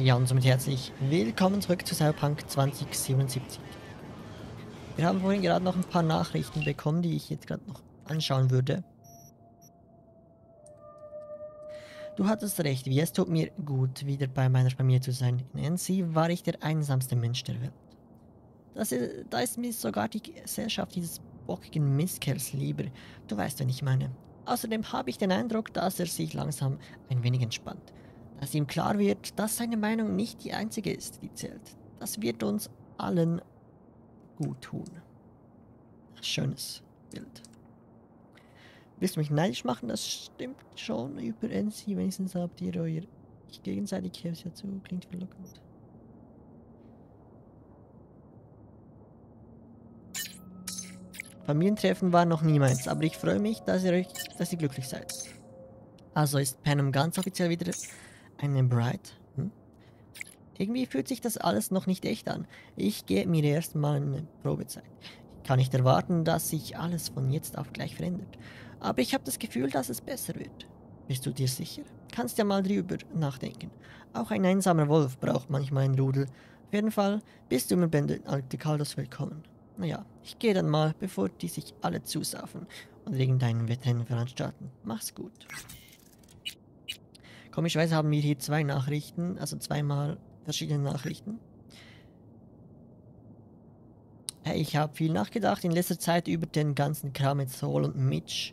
Ja, und somit herzlich willkommen zurück zu Cyberpunk 2077. Wir haben vorhin gerade noch ein paar Nachrichten bekommen, die ich jetzt gerade noch anschauen würde. Du hattest recht, wie es tut mir gut, wieder bei meiner Familie zu sein. In NC war ich der einsamste Mensch der Welt. Das ist, da ist mir sogar die Gesellschaft dieses bockigen Mistkerls lieber. Du weißt, was ich meine. Außerdem habe ich den Eindruck, dass er sich langsam ein wenig entspannt dass ihm klar wird, dass seine Meinung nicht die einzige ist, die zählt. Das wird uns allen gut tun. Schönes Bild. Willst du mich neidisch machen? Das stimmt schon über NC. Wenigstens habt ihr euer ich gegenseitig hier ja zu. Klingt verlockend. Familientreffen war noch niemals, aber ich freue mich, dass ihr euch, dass ihr glücklich seid. Also ist Panem ganz offiziell wieder eine Bride? Hm? Irgendwie fühlt sich das alles noch nicht echt an. Ich gehe mir erstmal eine Probezeit. Ich kann nicht erwarten, dass sich alles von jetzt auf gleich verändert. Aber ich habe das Gefühl, dass es besser wird. Bist du dir sicher? Kannst ja mal drüber nachdenken. Auch ein einsamer Wolf braucht manchmal ein Rudel. Auf jeden Fall bist du mir bei den Altekaldos willkommen. Naja, ich gehe dann mal, bevor die sich alle zusaufen und irgendeinen Wettrennen veranstalten. Mach's gut. Komischerweise haben wir hier zwei Nachrichten, also zweimal verschiedene Nachrichten. Ich habe viel nachgedacht in letzter Zeit über den ganzen Kram mit Soul und Mitch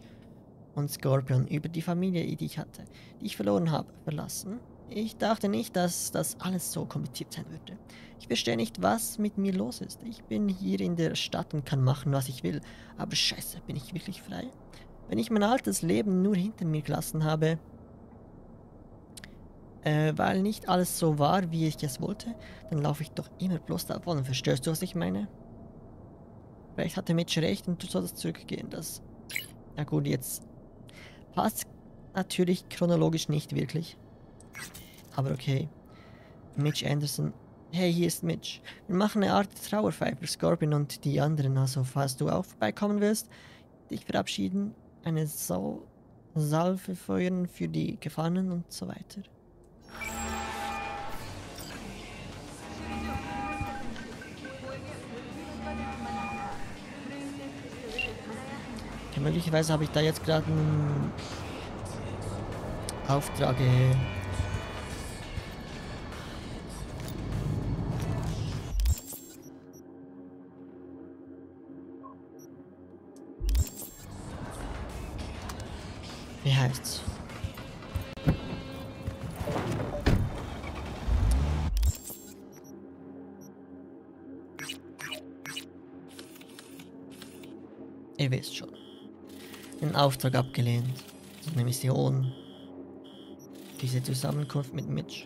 und Scorpion, über die Familie, die ich hatte, die ich verloren habe, verlassen. Ich dachte nicht, dass das alles so kompliziert sein würde. Ich verstehe nicht, was mit mir los ist. Ich bin hier in der Stadt und kann machen, was ich will. Aber scheiße, bin ich wirklich frei? Wenn ich mein altes Leben nur hinter mir gelassen habe, äh, weil nicht alles so war, wie ich es wollte, dann laufe ich doch immer bloß davon. Verstehst du, was ich meine? Vielleicht hatte Mitch recht und du solltest zurückgehen. Das. Na gut, jetzt passt natürlich chronologisch nicht wirklich. Aber okay. Mitch Anderson. Hey, hier ist Mitch. Wir machen eine Art Trauerfeier für Scorpion und die anderen. Also, falls du auch vorbeikommen willst, dich verabschieden, eine Sal Salve feuern für die Gefallenen und so weiter. Möglicherweise habe ich da jetzt gerade einen Auftrag. Äh, Wie heißt's? Ihr wisst schon den Auftrag abgelehnt. Eine Mission. Diese Zusammenkunft mit Mitch.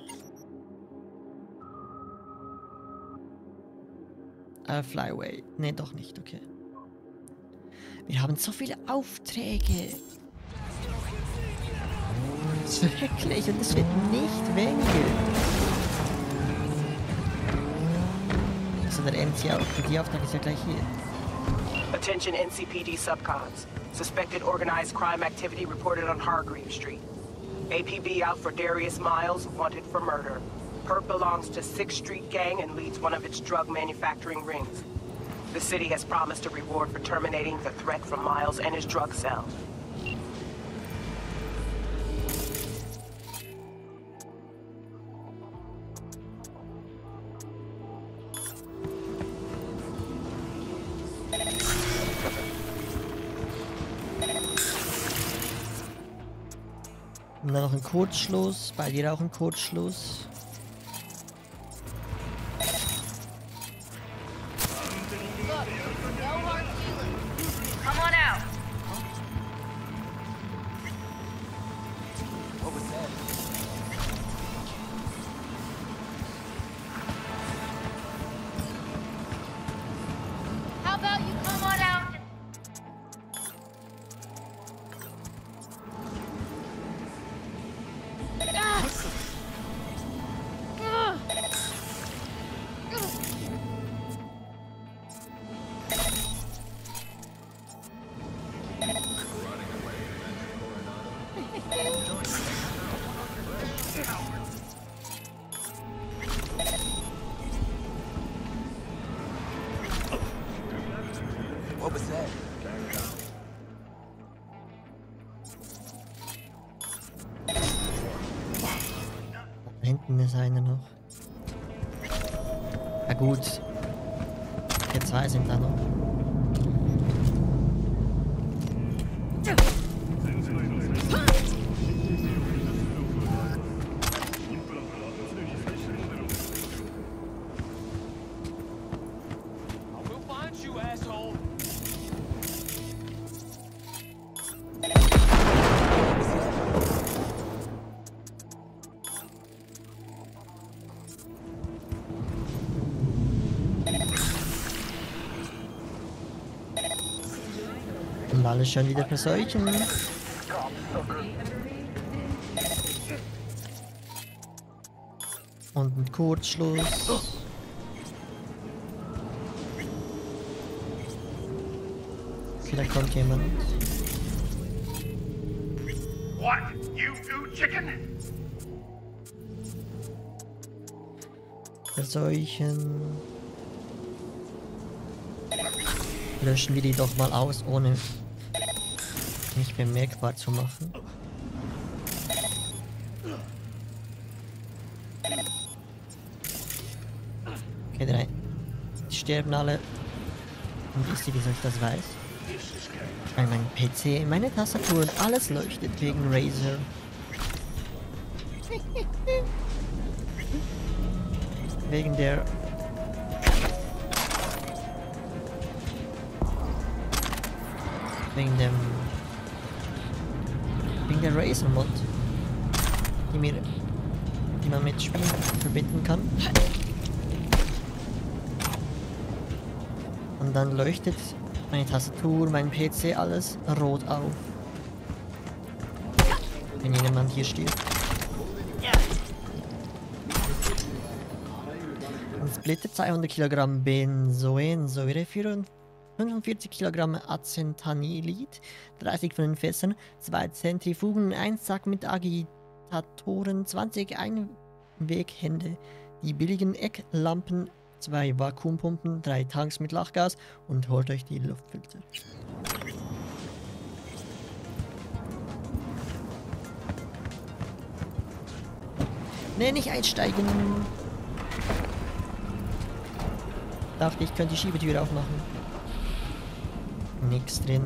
Äh, Flyway. Ne, doch nicht, okay. Wir haben so viele Aufträge. Schrecklich und es wird nicht weniger. Also der auch, die Auftrag ist ja gleich hier. Attention NCPD subcons. Suspected organized crime activity reported on Hargreave Street. APB out for Darius Miles, wanted for murder. Perp belongs to 6th Street Gang and leads one of its drug manufacturing rings. The city has promised a reward for terminating the threat from Miles and his drug cell. Und dann noch ein Kurzschluss. Bei dir auch ein Kurzschluss. Gut. Okay, zwei sind da noch. Und alles schon wieder verseuchen. Und ein Kurzschluss. Okay, da kommt jemand. What? You do chicken? Verseuchen. Löschen wir die doch mal aus, ohne mich bemerkbar zu machen. Okay, drei. Die sterben alle. Und wisst ihr, wieso ich das weiß? Weil mein PC, meine Tastatur und alles leuchtet wegen Razer. wegen der wegen dem wegen der Razer Mod die mir die man mit Spielen verbinden kann. Und dann leuchtet meine Tastatur, mein PC, alles rot auf. Wenn jemand hier stirbt. Splitter 200 Kilogramm Benzoensäure, 45 Kilogramm Acetanilit, 30 von den Fässern, 2 Zentrifugen, 1 Sack mit Agitatoren, 20 Einweghände, die billigen Ecklampen, 2 Vakuumpumpen, 3 Tanks mit Lachgas und holt euch die Luftfilter. Nee, nicht einsteigen. Dachte ich könnte die Schiebetür aufmachen. Nix drin.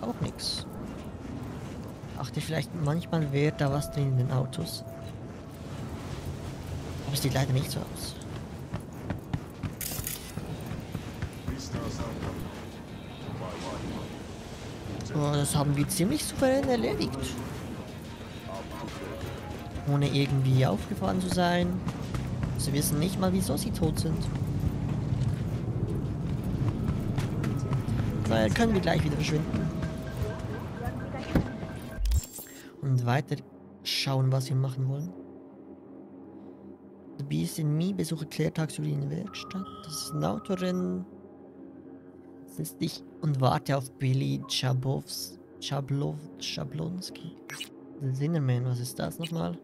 Auch nix. Dachte vielleicht manchmal wäre da was drin in den Autos. Aber es sieht leider nicht so aus. Das haben wir ziemlich souverän erledigt. Ohne irgendwie aufgefahren zu sein. Sie wissen nicht mal, wieso sie tot sind. Naja, können wir gleich wieder verschwinden. Und weiter schauen, was wir machen wollen. The Beast in Me, besuche Claire in der Werkstatt. Das ist ein Autorennen. Setz dich und warte auf Billy Chabovs, Chablov, Schablonski. Sinnerman, was ist das nochmal?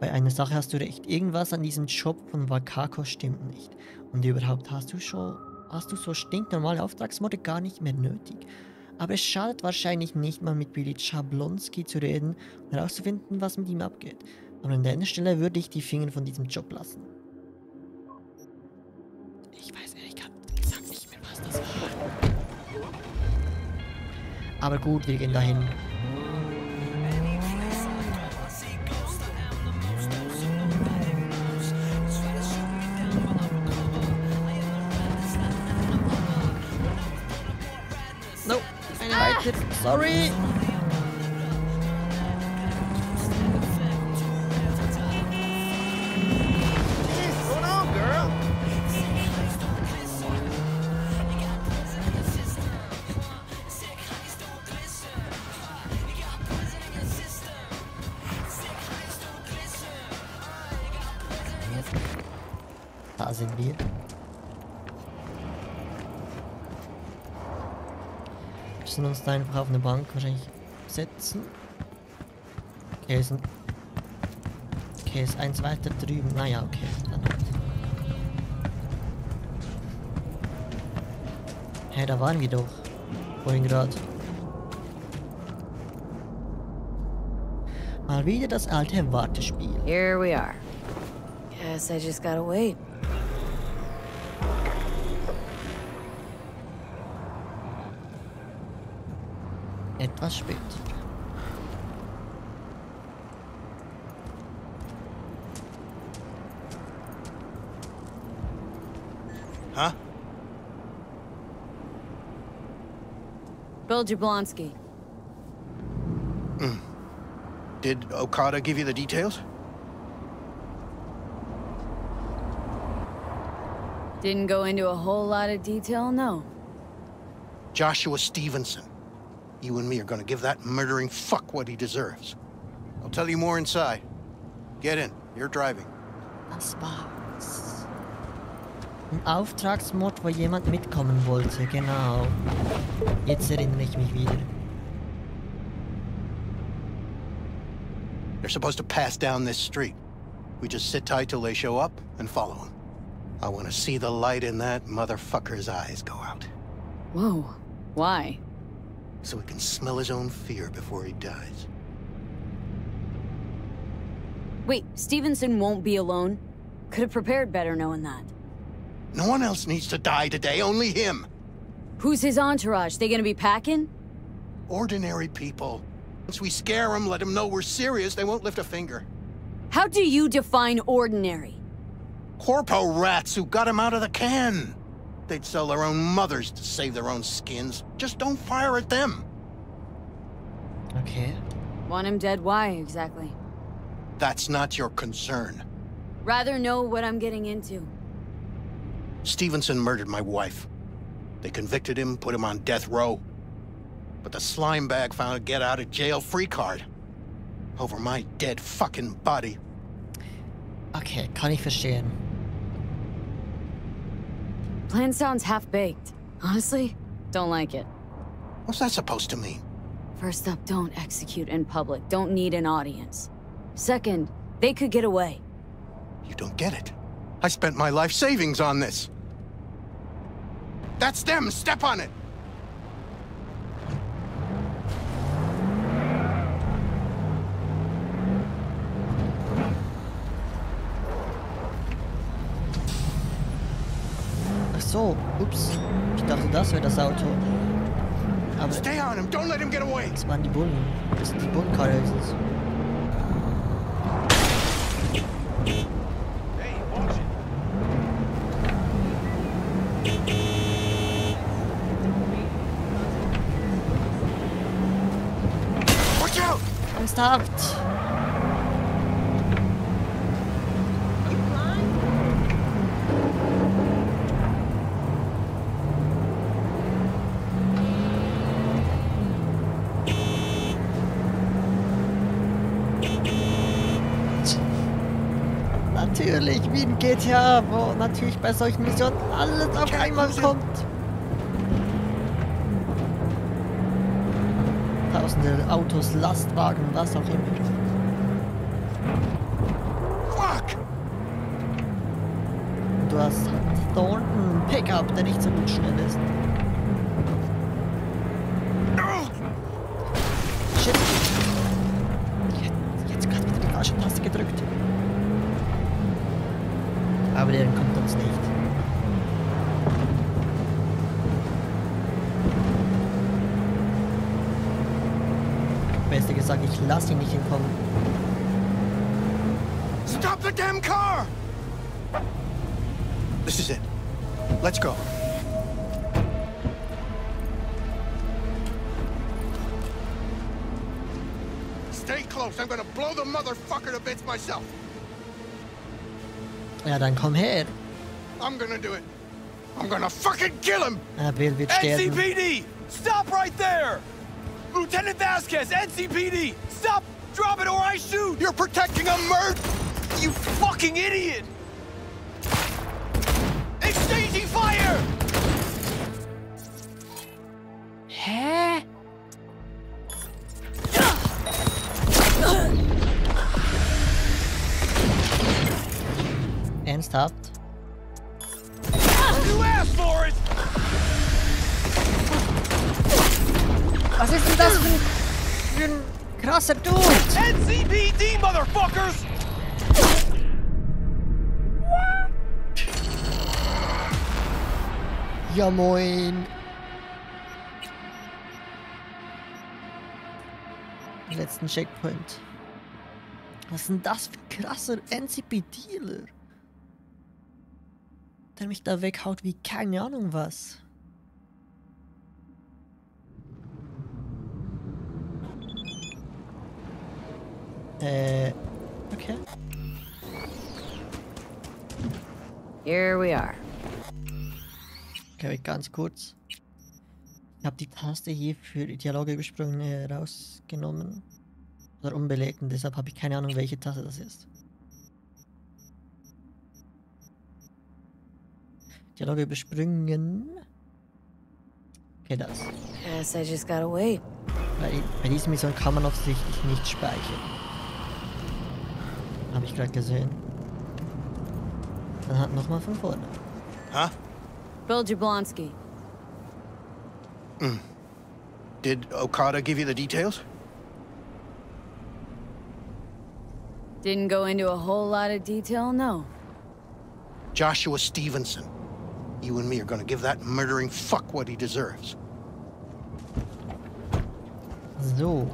Bei einer Sache hast du recht. Irgendwas an diesem Job von Wakako stimmt nicht. Und überhaupt hast du schon, hast du so stinknormale Auftragsmorde gar nicht mehr nötig. Aber es schadet wahrscheinlich nicht mal mit Billy Chablonski zu reden und herauszufinden, was mit ihm abgeht. Aber an deiner Stelle würde ich die Finger von diesem Job lassen. Ich weiß ehrlich Platz. Aber gut, wir gehen dahin. No, eine ah. Sorry. Sind wir. müssen uns da einfach auf eine Bank wahrscheinlich setzen. Okay, sind. Okay, ist eins weiter drüben. Naja, okay. Dann halt. Hey, da waren wir doch. Vorhin gerade. Mal wieder das alte Wartespiel. Here we are. Guess I just gotta wait. Etwas später. Huh? Bill Jablonski. Mm. Did Okada give you the details? Didn't go into a whole lot of detail, no. Joshua Stevenson. You and me are gonna give that murdering fuck what he deserves. I'll tell you more inside. Get in. You're driving. Das war's. Ein Auftragsmord, wo jemand mitkommen wollte, genau. Jetzt erinnere ich mich wieder. They're supposed to pass down this street. We just sit tight till they show up and follow them. I want to see the light in that motherfucker's eyes go out. Whoa. Why? So he can smell his own fear before he dies. Wait, Stevenson won't be alone? Could have prepared better knowing that. No one else needs to die today, only him. Who's his entourage? They gonna be packing? Ordinary people. Once we scare them, let them know we're serious, they won't lift a finger. How do you define ordinary? Corpo rats who got him out of the can. They'd sell their own mothers to save their own skins. Just don't fire at them. Okay. Want him dead? Why exactly? That's not your concern. Rather know what I'm getting into. Stevenson murdered my wife. They convicted him, put him on death row. But the slime bag found a get out of jail free card. Over my dead fucking body. Okay, kann ich verstehen. Plan sounds half-baked. Honestly, don't like it. What's that supposed to mean? First up, don't execute in public. Don't need an audience. Second, they could get away. You don't get it. I spent my life savings on this. That's them. Step on it. So, ups. Ich dachte, das wäre das Auto. Aber Stay on him. Don't let him get away. das waren die Bullen. Das sind die Bullenkarre. höchstens. Hey, watch it. Watch out! Ernsthaft! Natürlich, wie in GTA, wo natürlich bei solchen Missionen alles auf einmal kommt. Tausende Autos, Lastwagen, was auch immer. Fuck! Und du hast da unten einen Pickup, der nicht so gut schnell ist. Shit. Jetzt, jetzt gerade wieder die falsche Taste gedrückt. Besser gesagt, ich lasse ihn nicht entkommen. Stop the damn car! This is it. Let's go. Stay close. I'm gonna blow the motherfucker to bits myself. Ja, dann komm her. I'm gonna do it. I'm gonna fucking kill him! Er will wird sterben. NCPD! Stop right there! Lieutenant Vasquez, NCPD! Stop! Drop it or I shoot! You're protecting a murder! You fucking idiot! Krasser Dude? NCPD, motherfuckers! Ja moin. Letzten Checkpoint. Was ist denn das für ein krasser NCP-Dealer? Der mich da weghaut wie keine Ahnung was. Äh, okay. Here we are. Okay, ganz kurz. Ich habe die Taste hier für die Dialoge übersprungen äh, rausgenommen. Oder unbelegt und deshalb habe ich keine Ahnung, welche Taste das ist. Dialoge übersprungen. Okay, das. Guess I just gotta wait. Bei, bei diesem Mission kann man offensichtlich nicht speichern. Habe ich gerade gesehen. Dann halt nochmal von vorne. Huh? Bill Jablonski. Did Okada give you the details? Didn't go into a whole lot of detail, no. Joshua Stevenson. You and me are gonna give that murdering fuck what he deserves. So.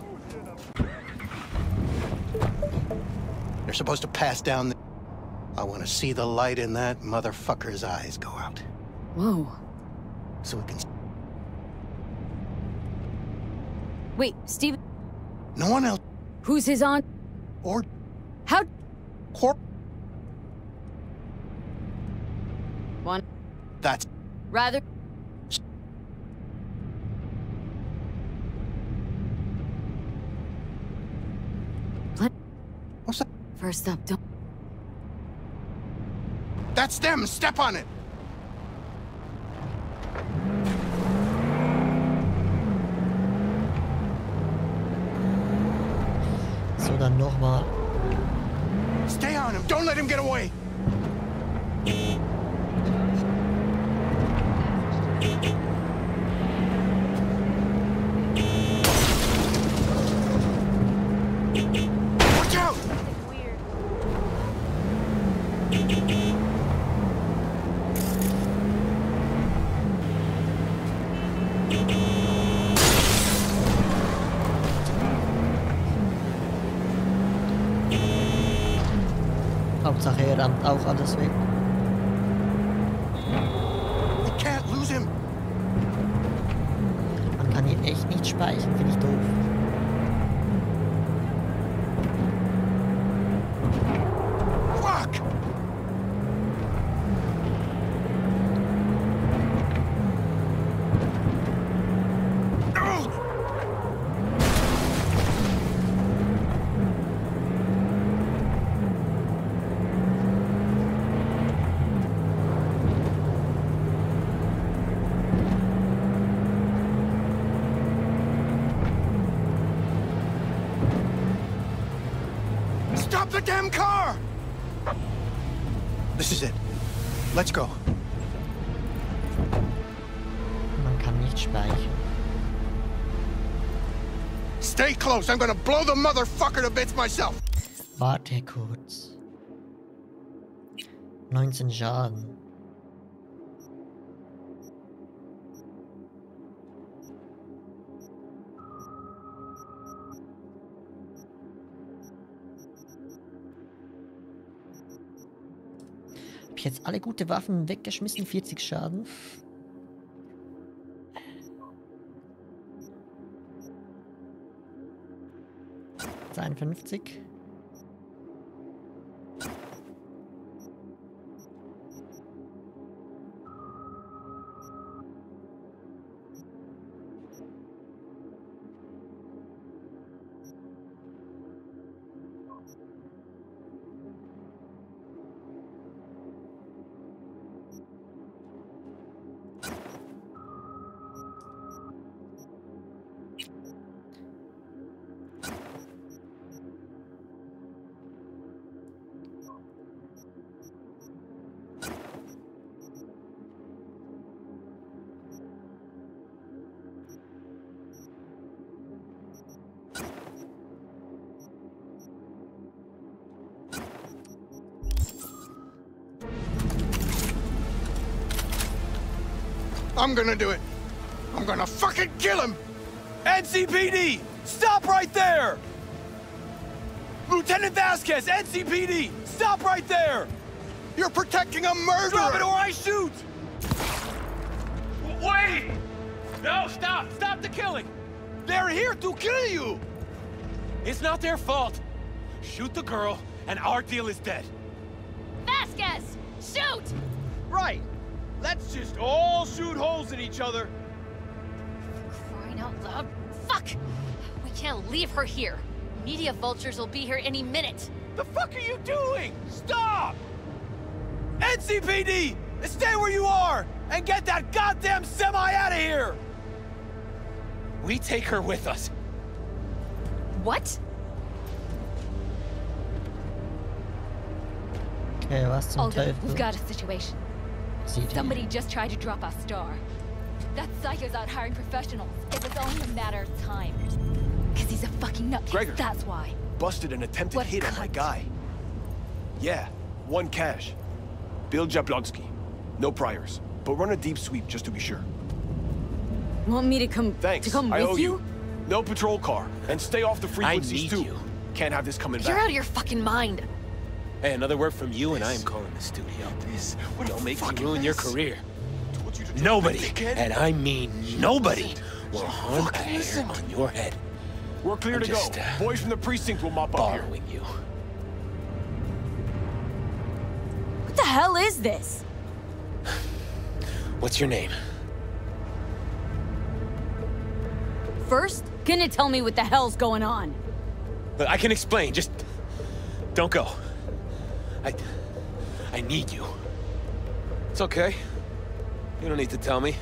They're supposed to pass down the... I want to see the light in that motherfucker's eyes go out. Whoa. So we can... Wait, Steve, No one else... who's his aunt? Or... How? Corp... One. That's... Rather. What? What's that? First up, don't. That's them! Step on it! So, dann nochmal. Stay on him! Don't let him get away! The damn car! This is it. Let's go. Man kann nicht speichern. Stay close. I'm gonna blow the motherfucker to bits myself. Warte kurz. 19 Schaden. Jetzt alle gute Waffen weggeschmissen? 40 Schaden. Zweiundfünfzig. I'm gonna do it. I'm gonna fucking kill him! NCPD! Stop right there! Lieutenant Vasquez, NCPD! Stop right there! You're protecting a murderer! Drop it or I shoot! Wait! No, stop! Stop the killing! They're here to kill you! It's not their fault. Shoot the girl, and our deal is dead. Vasquez! Shoot! Right. Let's just all shoot holes in each other. Crying out loud. Fuck! We can't leave her here. Media vultures will be here any minute. The fuck are you doing? Stop! NCPD! Stay where you are! And get that goddamn semi out of here! We take her with us. What? Okay, was zum Olga, Teufel? we've got a situation. Sieht. Somebody just tried to drop our star. That psycho's out hiring professionals. It was only a matter of time. Cause he's a fucking nutcase, Gregor. that's why. Busted an attempted What hit on my guy. Yeah, one cash. Bill Jablonski. No priors. But run a deep sweep just to be sure. Want me to come Thanks. to come I with owe you? you. No patrol car. And stay off the frequencies need too. you. Can't have this coming back. You're out of your fucking mind. Hey, another word from you, and I am calling the studio. Don't make me ruin your career. Nobody, and I mean nobody, will harm a hair on your head We're clear I'm to just, go. uh, Boys from the precinct will mop up here. following you. What the hell is this? What's your name? First, can you tell me what the hell's going on? Look, I can explain. Just don't go. I, I need you. It's okay. You don't need to tell me.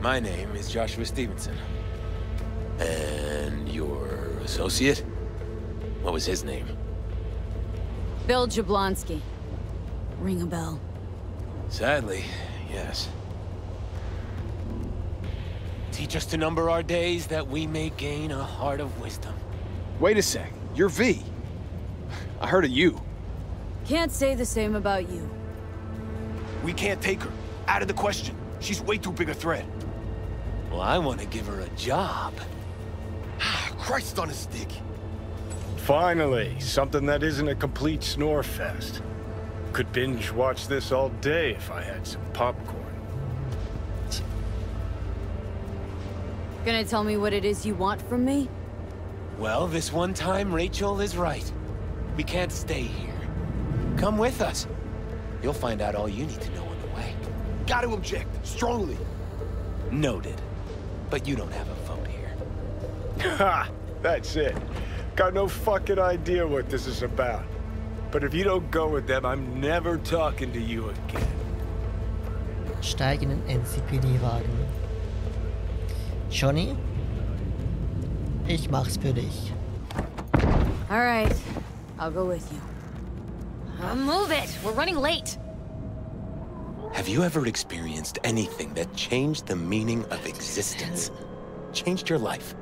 My name is Joshua Stevenson. And your associate? What was his name? Bill Jablonski. Ring a bell. Sadly, yes. Teach us to number our days that we may gain a heart of wisdom. Wait a sec. You're V. I heard of you. Can't say the same about you. We can't take her. Out of the question. She's way too big a threat. Well, I want to give her a job. Ah, Christ on a stick. Finally, something that isn't a complete snore fest. Could binge watch this all day if I had some popcorn. Gonna tell me what it is you want from me? Well, this one time, Rachel is right. We can't stay here. Come with us. You'll find out all you need to know on the way. Got to object. Strongly. Noted. But you don't have a vote here. Ha! That's it. Got no fucking idea what this is about. But if you don't go with them, I'm never talking to you again. Steig in den NCPD-Wagen. Johnny? Ich mach's für dich. All right, I'll go with you. Uh, move it! We're running late. Have you ever experienced anything that changed the meaning of existence? Changed your life?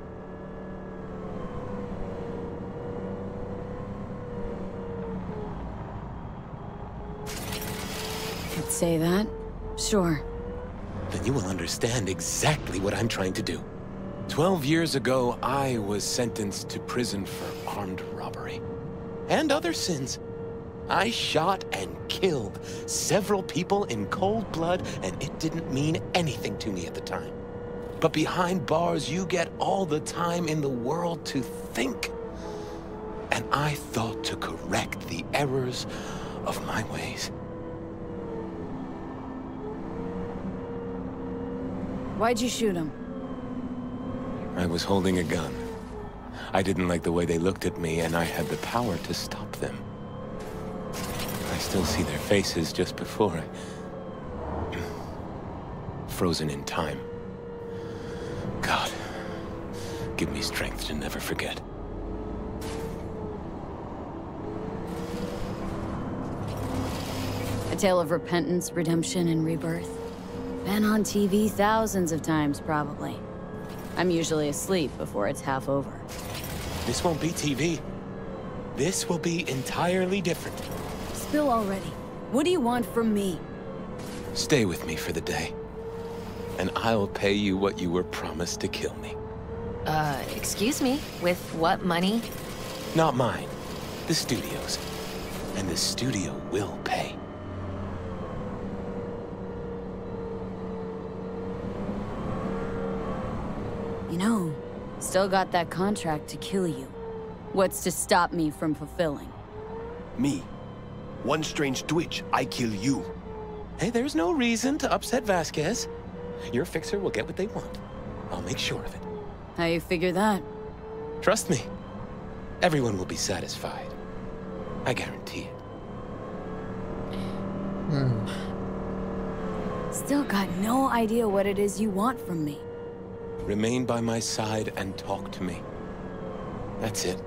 Could say that. Sure. Then you will understand exactly what I'm trying to do. Twelve years ago, I was sentenced to prison for armed robbery. And other sins. I shot and killed several people in cold blood, and it didn't mean anything to me at the time. But behind bars, you get all the time in the world to think. And I thought to correct the errors of my ways. Why'd you shoot him? I was holding a gun. I didn't like the way they looked at me, and I had the power to stop them. I still see their faces just before I... Frozen in time. God, give me strength to never forget. A tale of repentance, redemption, and rebirth. Been on TV thousands of times, probably. I'm usually asleep before it's half over. This won't be TV. This will be entirely different. Spill already. What do you want from me? Stay with me for the day. and I'll pay you what you were promised to kill me. Uh, excuse me, with what money? Not mine. The studio's. And the studio will pay. You know, still got that contract to kill you. What's to stop me from fulfilling? Me. One strange twitch, I kill you. Hey, there's no reason to upset Vasquez. Your fixer will get what they want. I'll make sure of it. How you figure that? Trust me. Everyone will be satisfied. I guarantee it. Hmm. Still got no idea what it is you want from me. Remain by my side and talk to me. That's it.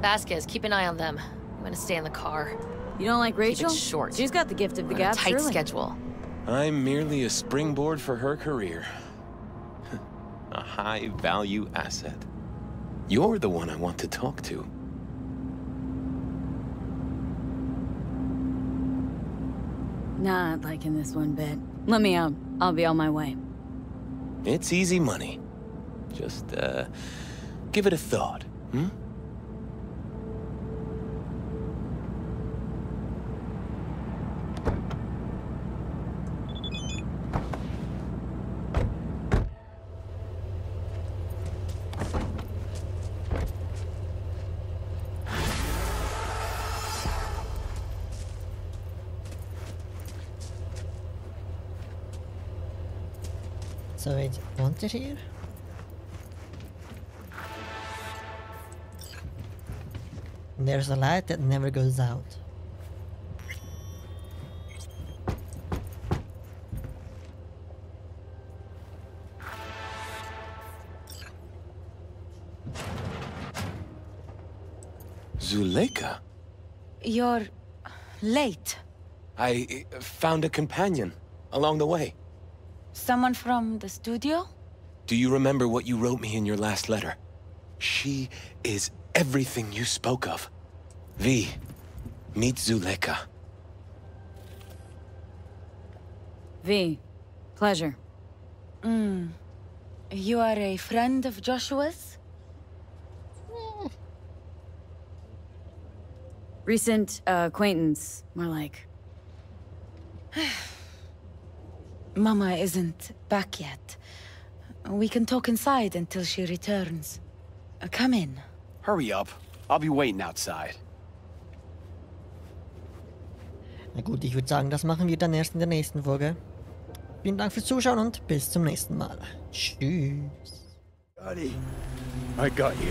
Vasquez, keep an eye on them. I'm gonna stay in the car. You don't like Rachel? short. She's got the gift of the On a gab, tight surely. schedule. I'm merely a springboard for her career. a high-value asset. You're the one I want to talk to. Not liking this one bit. Let me out. I'll be on my way. It's easy money. Just, uh, give it a thought, hmm? So it's wanted here? There's a light that never goes out. Zuleika? You're late. I uh, found a companion along the way. Someone from the studio? Do you remember what you wrote me in your last letter? She is everything you spoke of. V, meet Zuleika. V, pleasure. Hmm. You are a friend of Joshua's? Recent uh, acquaintance, more like. Mama isn't back yet. We can talk inside until she returns. Uh, Come in. Hurry up. I'll be waiting outside. Na gut, ich würde sagen, das machen wir dann erst in der nächsten Folge. Vielen Dank fürs Zuschauen und bis zum nächsten Mal. Tschüss. I got you.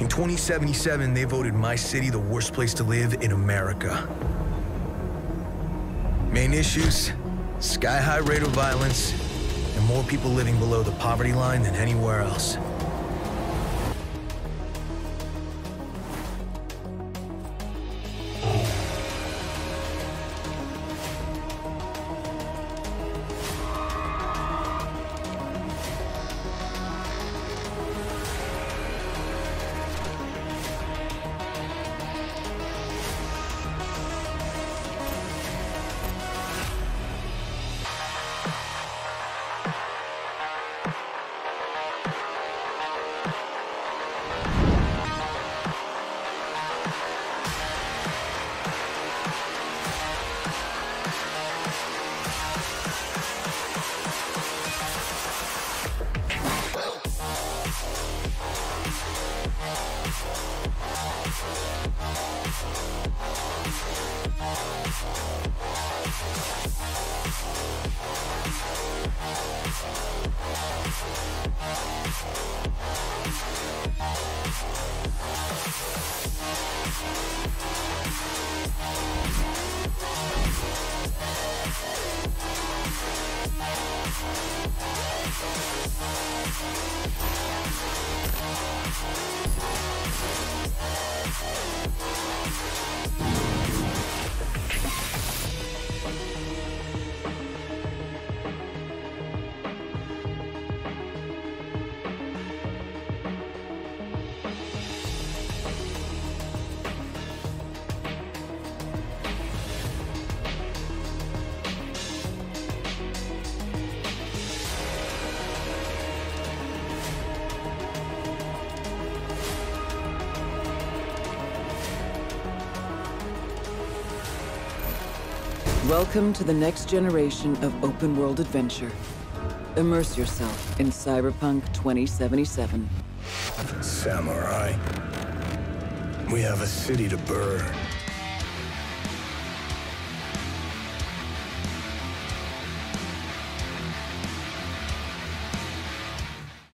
In 2077, they voted my city the worst place to live in America. Main issues sky high rate of violence, and more people living below the poverty line than anywhere else. Welcome to the next generation of open world adventure. Immerse yourself in Cyberpunk 2077. Samurai. We have a city to burn.